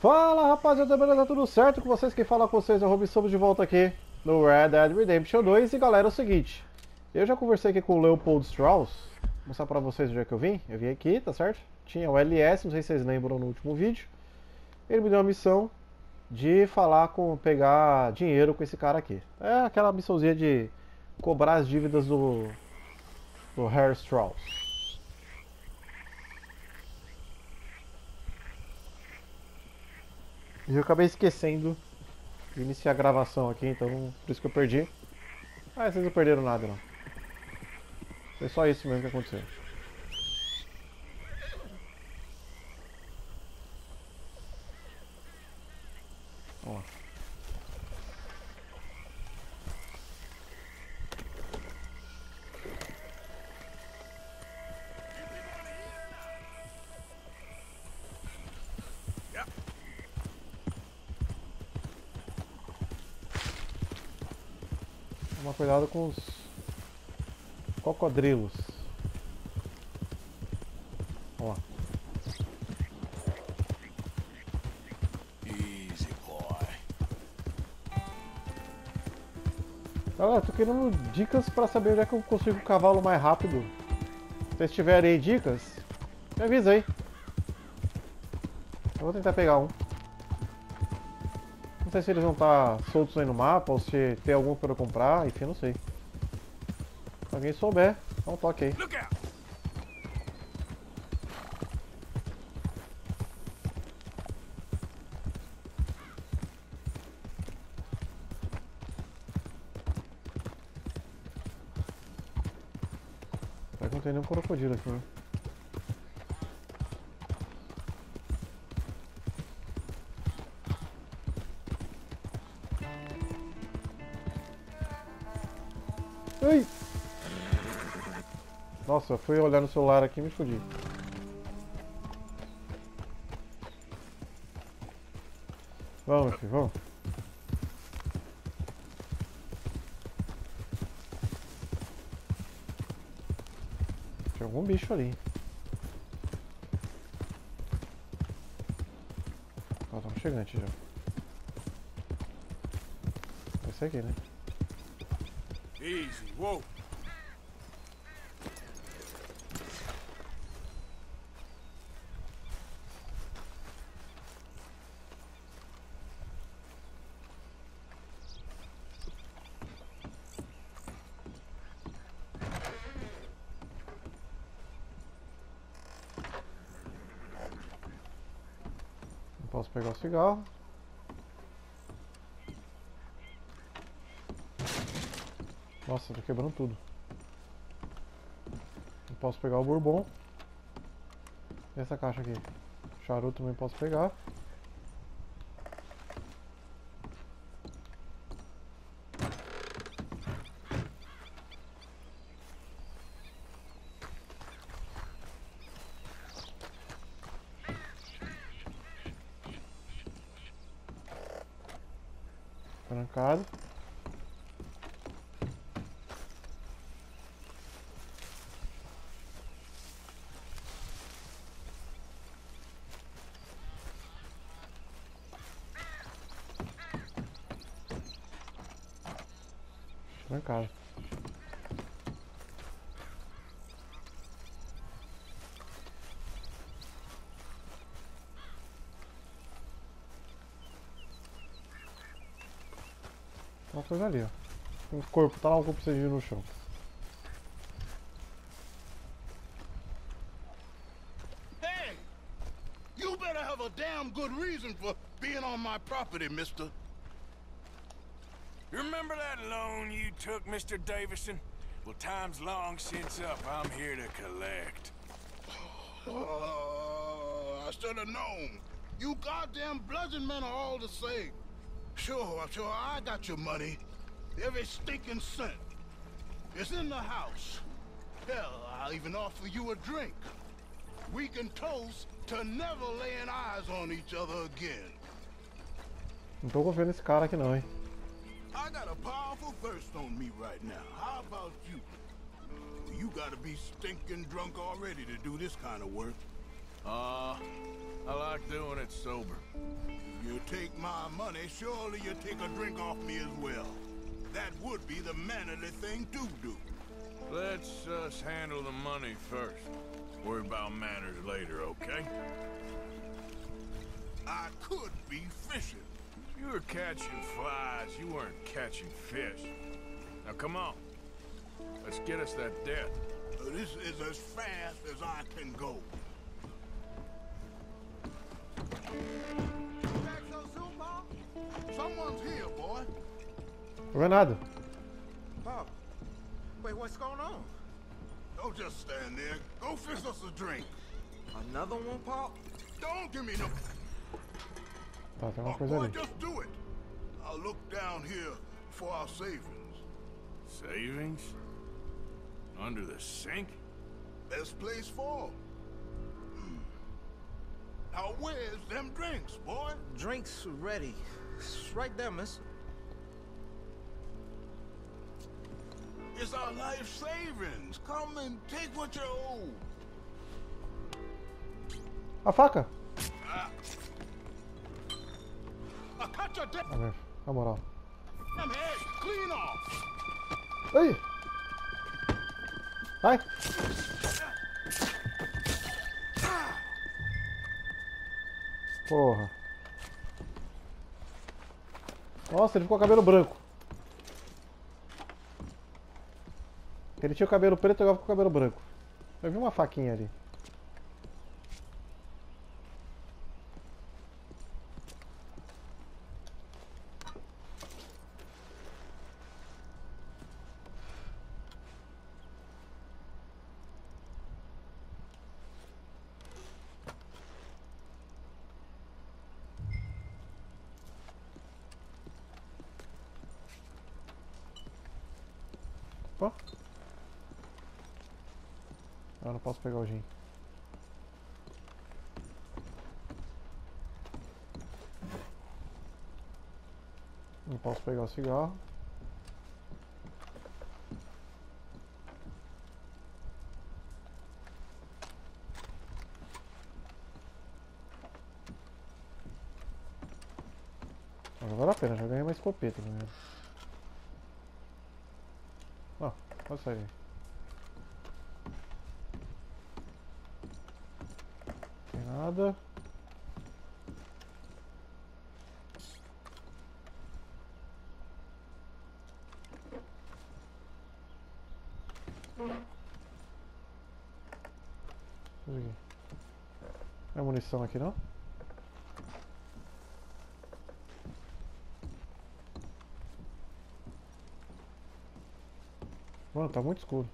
Fala rapaziada, beleza? Tudo certo com vocês? Quem fala com vocês é o Robson de volta aqui no Red Dead Redemption 2 E galera, é o seguinte Eu já conversei aqui com o Leopold Strauss Vou mostrar pra vocês onde é que eu vim Eu vim aqui, tá certo? Tinha o LS, não sei se vocês lembram no último vídeo Ele me deu uma missão de falar com... pegar dinheiro com esse cara aqui É aquela missãozinha de cobrar as dívidas do... do Harry Strauss E eu acabei esquecendo de iniciar a gravação aqui, então por isso que eu perdi. Ah, vocês não perderam nada não. Foi só isso mesmo que aconteceu. Toma cuidado com os cocodrilos. Vamos lá. Easy, boy. Galera, tô querendo dicas pra saber onde é que eu consigo um cavalo mais rápido. Se vocês tiverem aí dicas, me avisa aí. Eu vou tentar pegar um. Não sei se eles vão estar soltos aí no mapa ou se tem algum para eu comprar, enfim, não sei. Se alguém souber, dá um toque aí. Vai que não tem nenhum crocodilo aqui, né? Nossa, eu fui olhar no celular aqui e me fodi. Vamos, filho, vamos. Tinha algum bicho ali. Ó, estamos chegando já. Esse aqui, né? Easy, whoa. Não cigarro. Nossa, tô quebrando tudo. Não posso pegar o bourbon. Essa caixa aqui? Charuto também posso pegar. Trancado. Trancado. Uma coisa ali, ó. Um corpo, tá lá um corpo cedido no chão. Hey! You better have a damn good reason for being on my property, mister. You remember that loan you took, Mr. Davison? Well, time's long since up. I'm here to collect. Oh, I should have known. You goddamn bludgeon men are all the same. Sure, sure, I got your money. Every stinking cent. It's in the house. Hell, I'll even offer you a drink. We can toast to never laying eyes on each other again. Não tô confiando nesse cara aqui não, hein. I got a powerful thirst on me right now. How about you? You gotta be stinking drunk already to do this kind of work. Uh, I like doing it sober. You take my money, surely you take a drink off me as well. That would be the mannerly thing to do. Let's us handle the money first. Worry about manners later, okay? I could be fishing. You were catching flies, you weren't catching fish. Now come on. Let's get us that debt. Uh, This is as fast as I can go. Não vê nada. Pop, wait, what's going on? Don't just stand there. Go fix us a drink. Another one, Pop? Don't give me no... Tá, tem Oh, uma coisa boy, ali. just do it. I'll look down here for our savings. Savings? Under the sink? Best place for 'em. Hmm. Now where's them drinks, boy? Drinks ready. It's right there, miss. It's our life savings. Come and take what you owe. A faca! Ah, velho, na moral. head clean off. Ai! Vai! Porra. Nossa, ele ficou com cabelo branco. Ele tinha o cabelo preto e agora ficou com o cabelo branco. Eu vi uma faquinha ali. Pegar o gin. Não posso pegar o cigarro. Agora vale a pena, já ganhei uma escopeta menos. Ó, pode sair. Tem nada. Não é munição aqui não? Mano, tá muito escuro.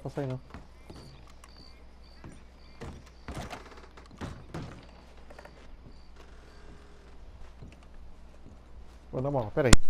Pra sair não. Vou dar uma, pera aí.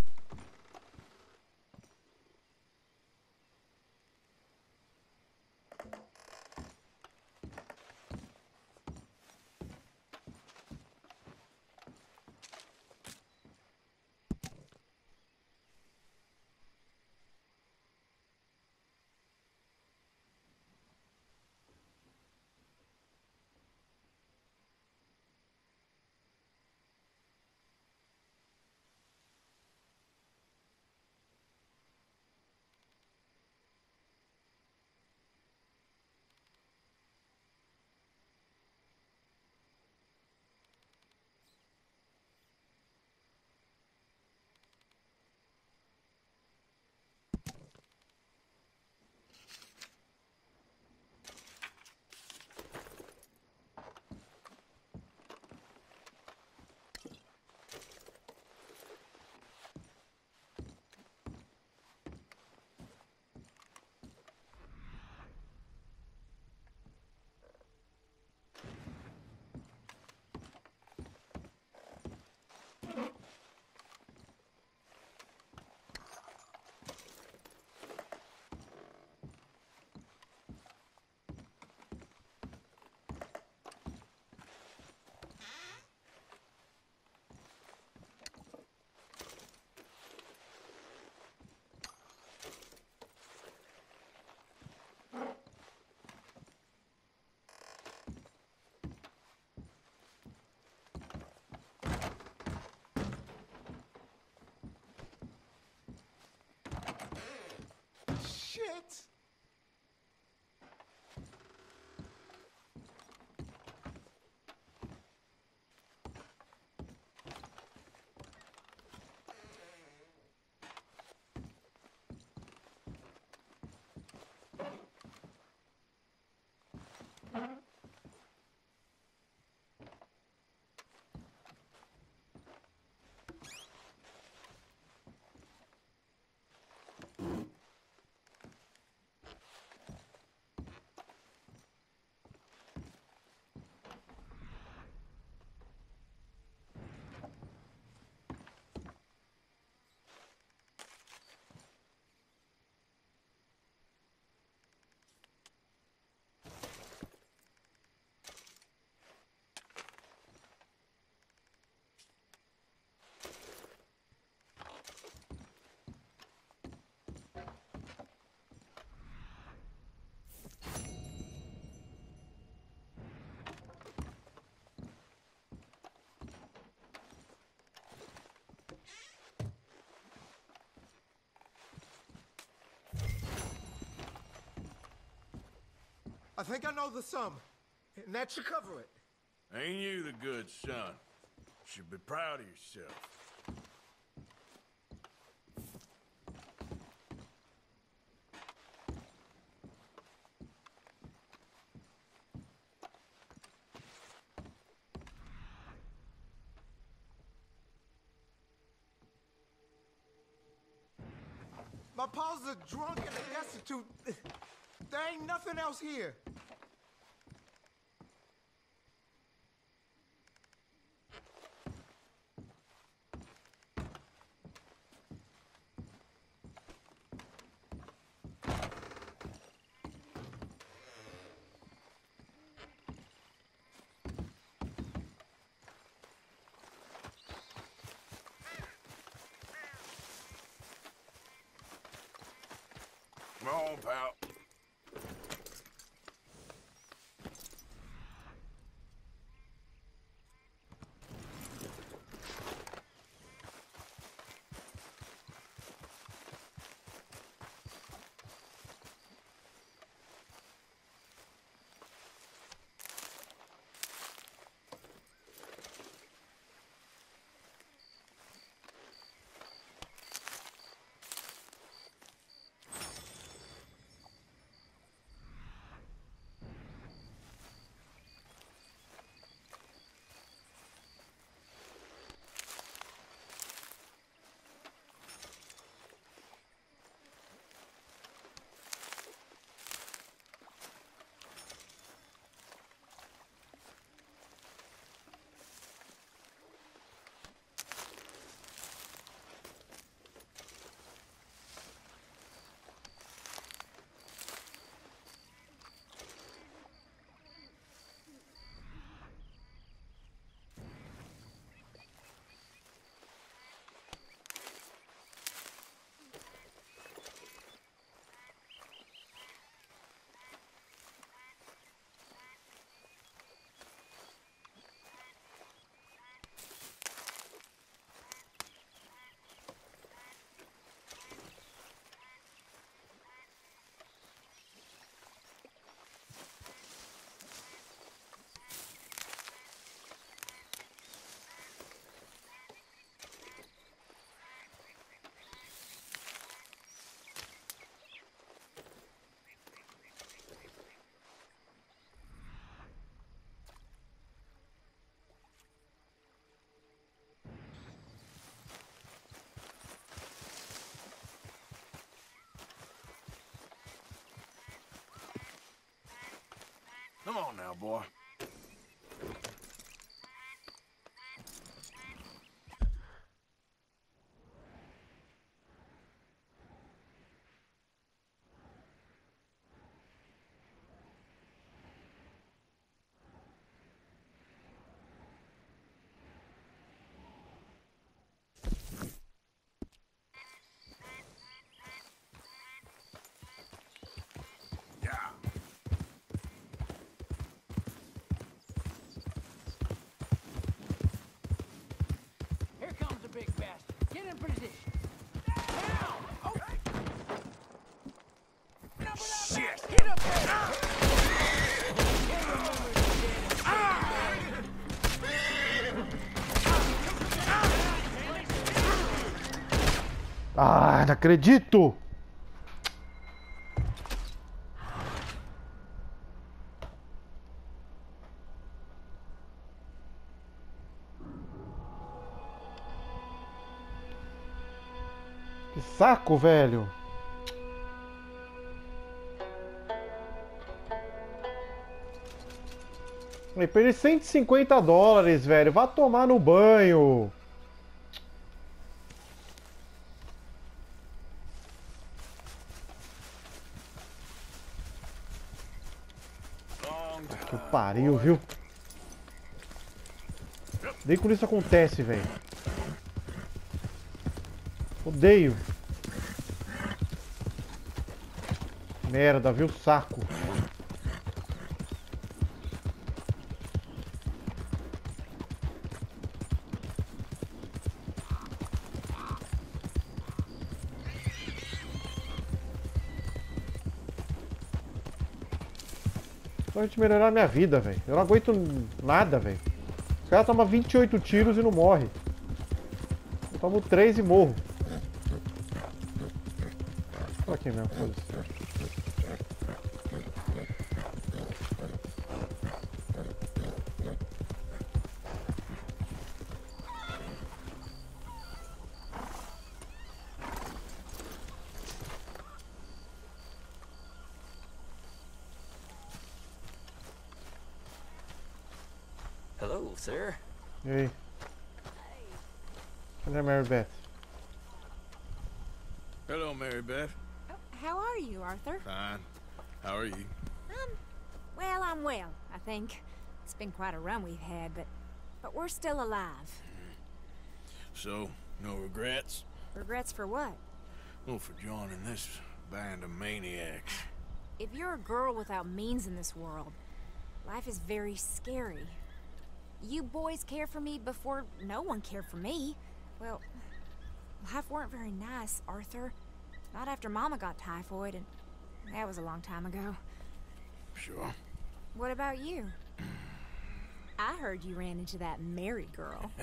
I think I know the sum. And that should cover it. Ain't you the good son? Should be proud of yourself. My pa's a drunk and a destitute. There ain't nothing else here. Come on, pal. Come on now, boy. Ah, não acredito! Que saco, velho! Eu perdi 150 dólares, velho. Vá tomar no banho. Pariu, viu? Nem quando isso acontece, velho. Odeio. Merda, viu? Saco. Totalmente melhorar a minha vida, velho. Eu não aguento nada, velho. Os caras tomam 28 tiros e não morre. Eu tomo 3 e morro. Aqui mesmo, foda-se. Think. It's been quite a run we've had, but but we're still alive. So, no regrets? Regrets for what? Well, for joining this band of maniacs. If you're a girl without means in this world, life is very scary. You boys cared for me before no one cared for me. Well, life weren't very nice, Arthur. Not after Mama got typhoid, and that was a long time ago. Sure. What about you? I heard you ran into that Mary girl.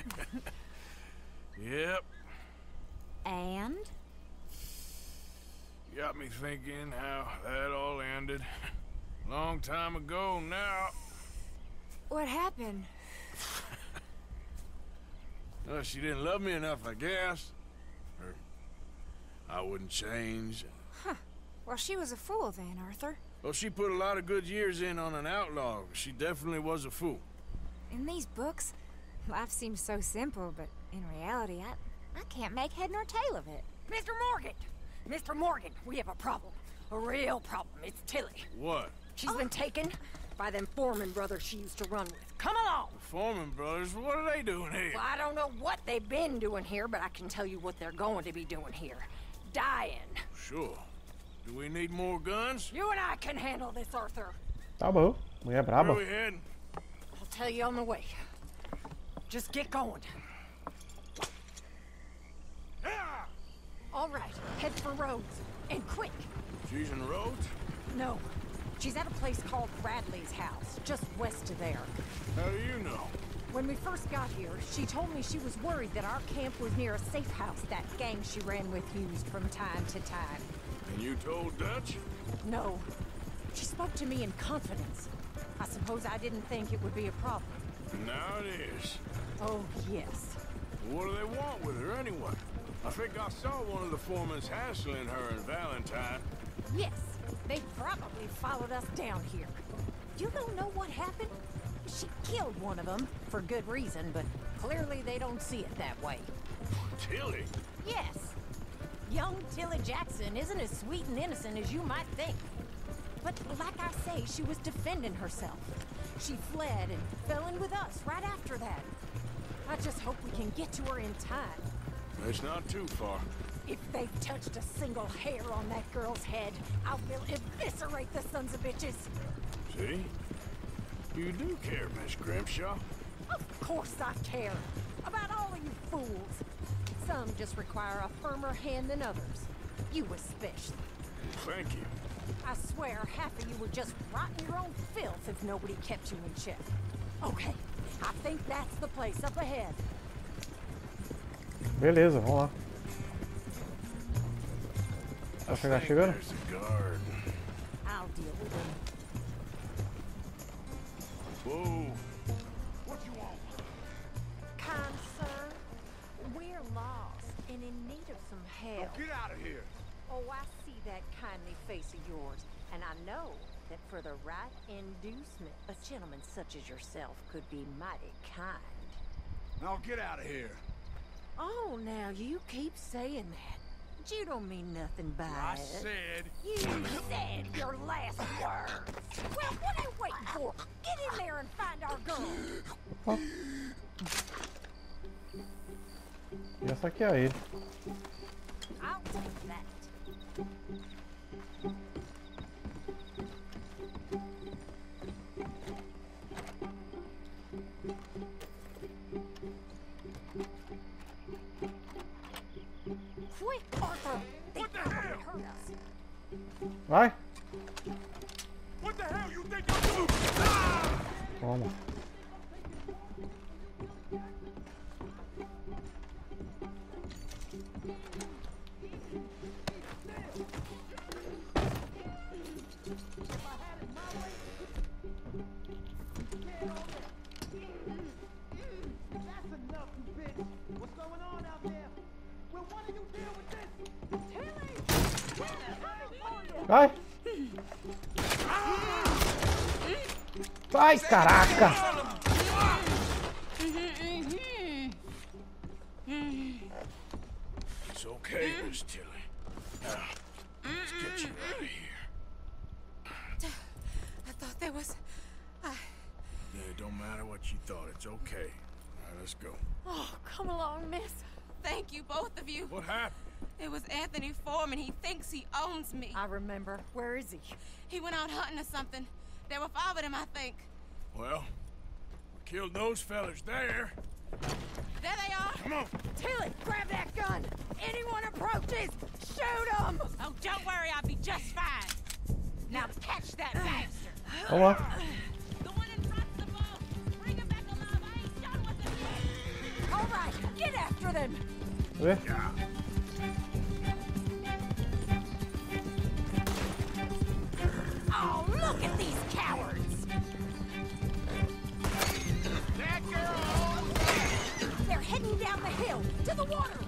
Yep. and? Got me thinking how that all ended. Long time ago now. What happened? Well, she didn't love me enough, I guess. Or I wouldn't change. Well, she was a fool then, Arthur. Well, she put a lot of good years in on an outlaw. She definitely was a fool. In these books, life seems so simple, but in reality, I, I can't make head nor tail of it. Mr. Morgan! Mr. Morgan, we have a problem. A real problem. It's Tilly. What? She's been taken by them Foreman brothers she used to run with. Come along! The Foreman brothers, what are they doing here? Well, I don't know what they've been doing here, but I can tell you what they're going to be doing here. Dying. Sure. Do we need more guns? You and I can handle this, Arthur. Tá bom. Mulher Where braba. are we heading? I'll tell you on the way. Just get going. All right, head for Rhodes. And quick. She's in Rhodes? No, she's at a place called Bradley's house, just west of there. How do you know? When we first got here, she told me she was worried that our camp was near a safe house that gang she ran with used from time to time. And you told Dutch? No, she spoke to me in confidence. I suppose I didn't think it would be a problem. Now it is. Oh, yes. What do they want with her anyway? I think I saw one of the foremans hassling her and Valentine. Yes, they probably followed us down here. You don't know what happened? She killed one of them, for good reason, but clearly they don't see it that way. Tilly? Yes. Young Tilly Jackson isn't as sweet and innocent as you might think. But like I say, she was defending herself. She fled and fell in with us right after that. I just hope we can get to her in time. It's not too far. If they've touched a single hair on that girl's head, I will eviscerate the sons of bitches. See? You do care, Miss Grimshaw. Of course I care. About all of you fools. Some just require a firmer hand than others. You especially. Thank you. I swear half of you would just rot in your own filth if nobody kept you in check. Okay, I think that's the place up ahead. Beleza, vamos lá. I Vai chegar think chegando? There's a. I'll deal with him. Whoa. In need of some help. Get out of here. Oh, I see that kindly face of yours, and I know that for the right inducement, a gentleman such as yourself could be mighty kind. Now get out of here. Oh, now you keep saying that. But you don't mean nothing by I it. said. You said your last words. Well, what are you waiting for? Get in there and find our girl. Ia saquear ele. It's okay, mm. Miss Tilly. Now, let's get you out of here. I thought there was. I. Yeah, it don't matter what you thought. It's okay. All right, let's go. Oh, come along, miss. Thank you, both of you. What happened? It was Anthony Foreman. He thinks he owns me. I remember. Where is he? He went out hunting or something. There were five of them, I think. Well, we killed those fellas there. There they are. Come on. Tilly, grab that gun! Anyone approaches, shoot them! Oh, don't worry, I'll be just fine. Now catch that bastard! Vamos lá. The one in front's the boss. Bring him back alive. I ain't done with them yet. All right, get after them! Vê? Oh, look at these cowards! They're heading down the hill, to the water!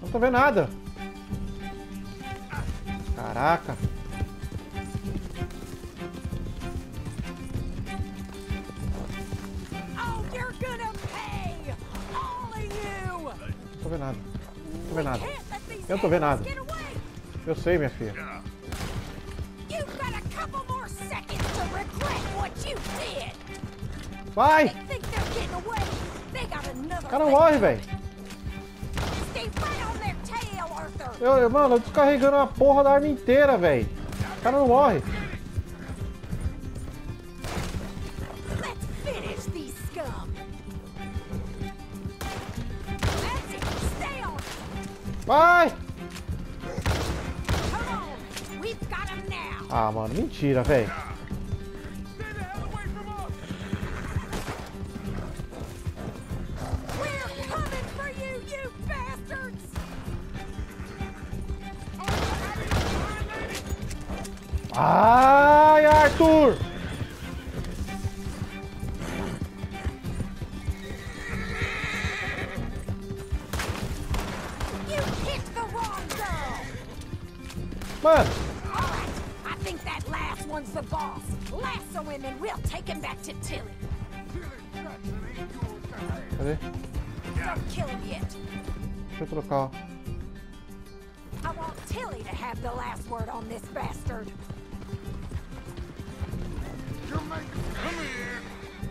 Não tô vendo nada. Caraca. Oh! Não tô vendo nada. Não tô vendo nada. Eu não tô vendo nada. Eu sei, minha filha. You've o cara morre, velho. Eu, mano, eu descarregando a porra da arma inteira, velho. O cara não morre. Vai! Ah, mano, mentira, velho. Mano, Alright, I think that last one's the boss. Lasso him and we'll take him back to Tilly. cadê? Don't kill him yet. Deixa eu trocar. I want Tilly to have the last word on this bastard. Come here.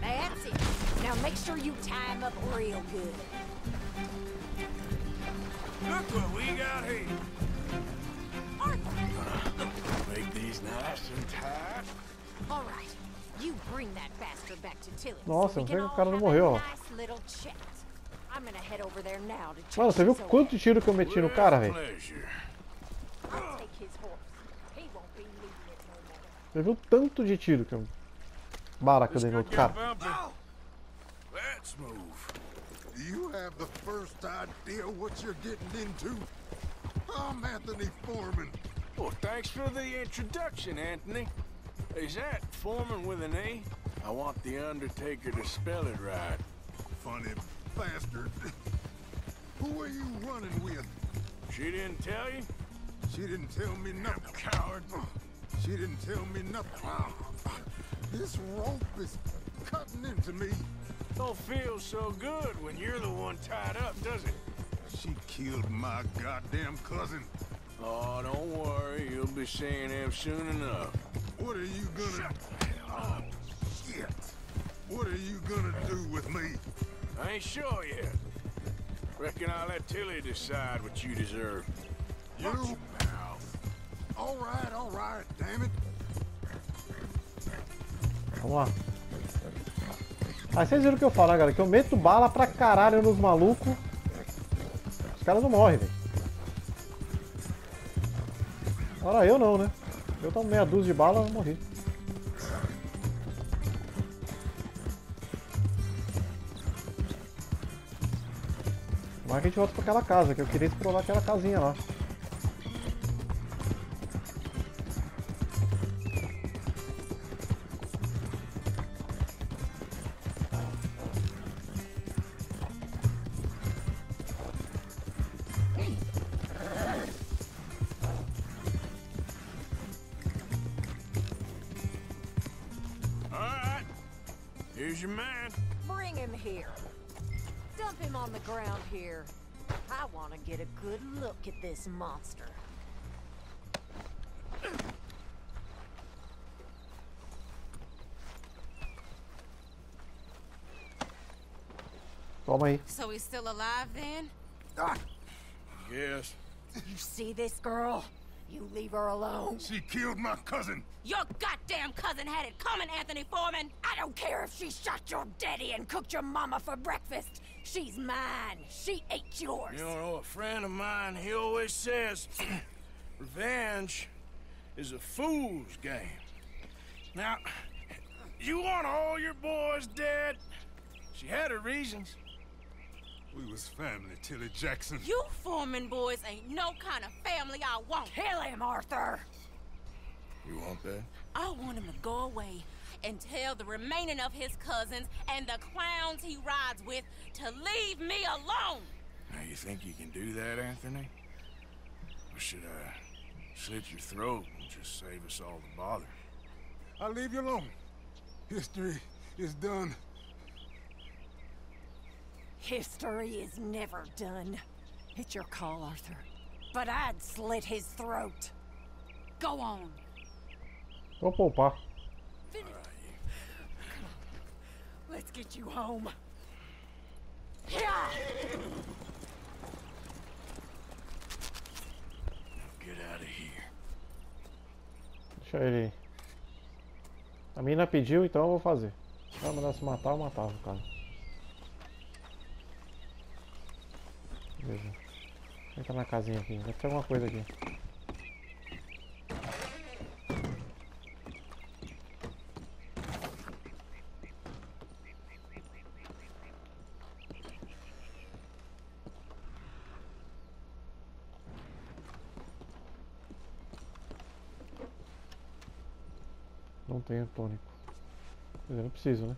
That's it. Now make sure you tie him up real good. Look what we got here. Nossa, não sei que o cara não morreu, ó. Mano, você viu quanto tiro que eu meti no cara, velho? Você viu tanto de tiro que eu... Baraca, eu dei no outro cara. Let's move. You have the first idea what you're getting Eu sou Anthony Foreman. Well, thanks for the introduction, Anthony. Is that Foreman with an A? I want the Undertaker to spell it right. Funny bastard. Who are you running with? She didn't tell you? She didn't tell me nothing. Coward. She didn't tell me nothing. This rope is cutting into me. Don't feel so good when you're the one tied up, does it? She killed my goddamn cousin. Oh, don't worry. You'll be seeing him soon enough. What are you gonna... Oh, shit. What are you gonna do with me? I ain't sure yet. Reckon I'll let Tilly decide what you deserve. You? mouth. All right, all right, damn it. Vamos lá. Aí vocês viram o que eu falo, né, galera? Que eu meto bala pra caralho nos malucos. Os caras não morrem, velho. Ora, eu não, né? Eu tomo meia dúzia de bala e morri. Mas a gente volta pra aquela casa, que eu queria explorar aquela casinha lá. This monster. Toma aí. So he's still alive then? Ah. Yes. You see this girl? You leave her alone. She killed my cousin. Your goddamn cousin had it coming, Anthony Foreman. I don't care if she shot your daddy and cooked your mama for breakfast. She's mine. She ate yours. You know, a friend of mine, he always says, revenge is a fool's game. Now, you want all your boys dead? She had her reasons. We was family, Tilly Jackson. You Foreman boys ain't no kind of family I want. Kill him, Arthur. You want that? I want him to go away and tell the remaining of his cousins and the clowns he rides with to leave me alone. Now, you think you can do that, Anthony? Or should I slit your throat and just save us all the bother? I'll leave you alone. History is done. History is never done. It's your call, Arthur. But I'd slit his throat. Go on. Vou poupar. Let's get you home. Yeah. Get out of here. Deixa ele. A mina pediu, então eu vou fazer. Se ela mandasse matar, eu matava o cara. Beleza. Entra na casinha aqui. Deve ter alguma coisa aqui. Não tenho tônico. Dizer, não preciso, né?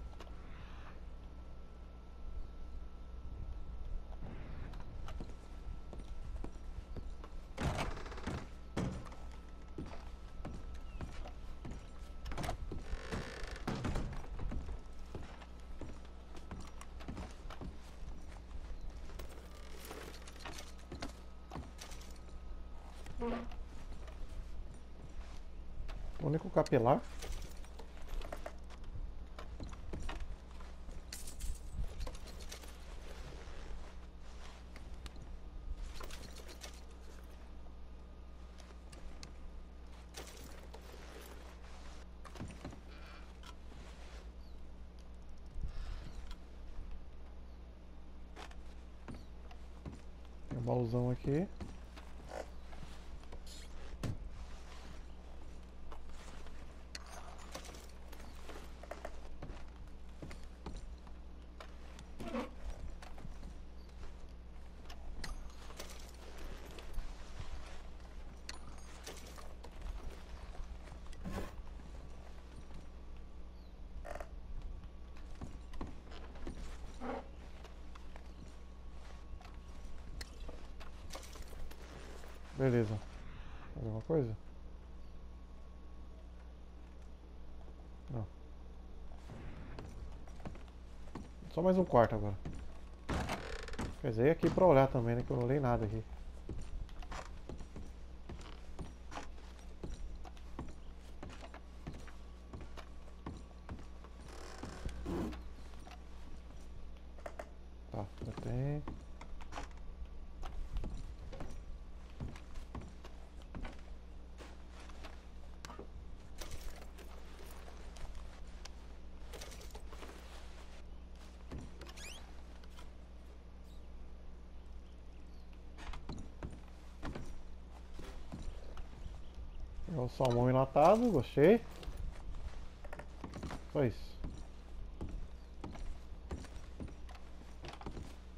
Único capilar. Baúzão aqui. Beleza. Mais alguma coisa? Não. Só mais um quarto agora. Quer dizer, aqui pra olhar também, né? Que eu não olhei nada aqui. Tá, já tem. É o salmão enlatado, gostei. Só isso.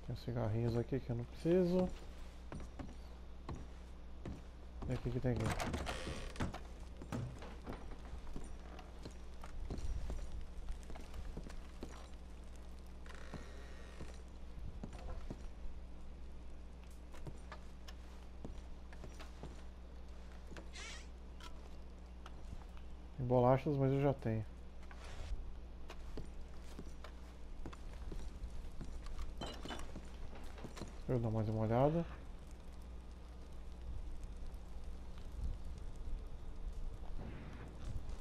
Tem uns cigarrinhos aqui que eu não preciso. E o que que tem aqui? Bolachas, mas eu já tenho. Eu dar mais uma olhada.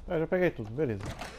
É, já peguei tudo, beleza.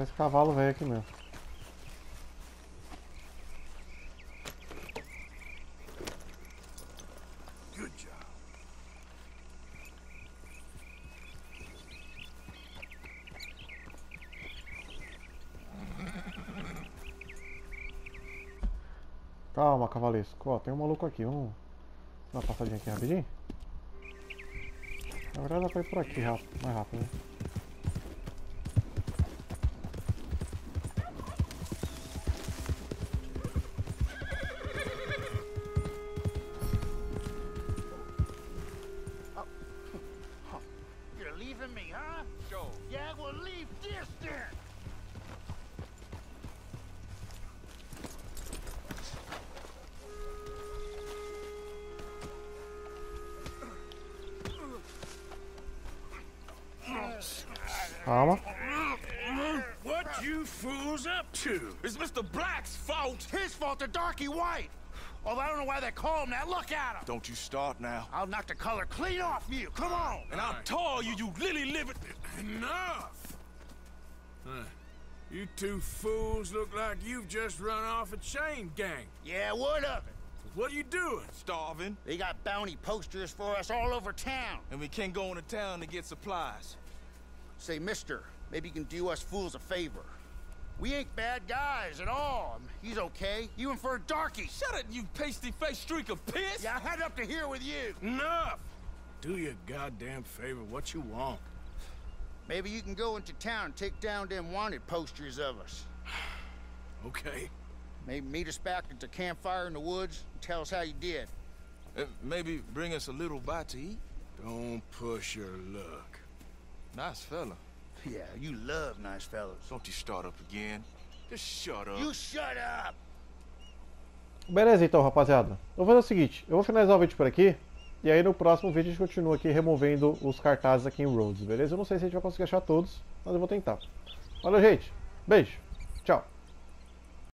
Tivesse cavalo velho aqui mesmo. Calma, cavalesco. Ó, tem um maluco aqui. Vamos dar uma passadinha aqui rapidinho. Na verdade dá pra ir por aqui mais rápido, né? Although I don't know why they call him that. Look at him. Don't you start now. I'll knock the color clean off you. Come on. And I'll tell you, you lily livered. Enough! Huh. You two fools look like you've just run off a chain gang. Yeah, what of it? What are you doing? Starving, They got bounty posters for us all over town. and we can't go into town to get supplies. Say, mister, maybe you can do us fools a favor. We ain't bad guys at all. He's okay. Even for a darky. Shut it, you pasty-faced streak of piss! Yeah, I had up to here with you. Enough! Do your goddamn favor what you want. Maybe you can go into town and take down them wanted posters of us. Okay? Maybe meet us back at the campfire in the woods and tell us how you did. Uh, maybe bring us a little bite to eat. Don't push your luck. Nice fella. Yeah, you love nice fellas. Don't you start up again. Just shut up. You shut up! Beleza então, rapaziada. Eu vou fazer o seguinte, eu vou finalizar o vídeo por aqui. E aí no próximo vídeo a gente continua aqui removendo os cartazes aqui em Rhodes, beleza? Eu não sei se a gente vai conseguir achar todos, mas eu vou tentar. Valeu, gente. Beijo.